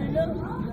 Hallelujah.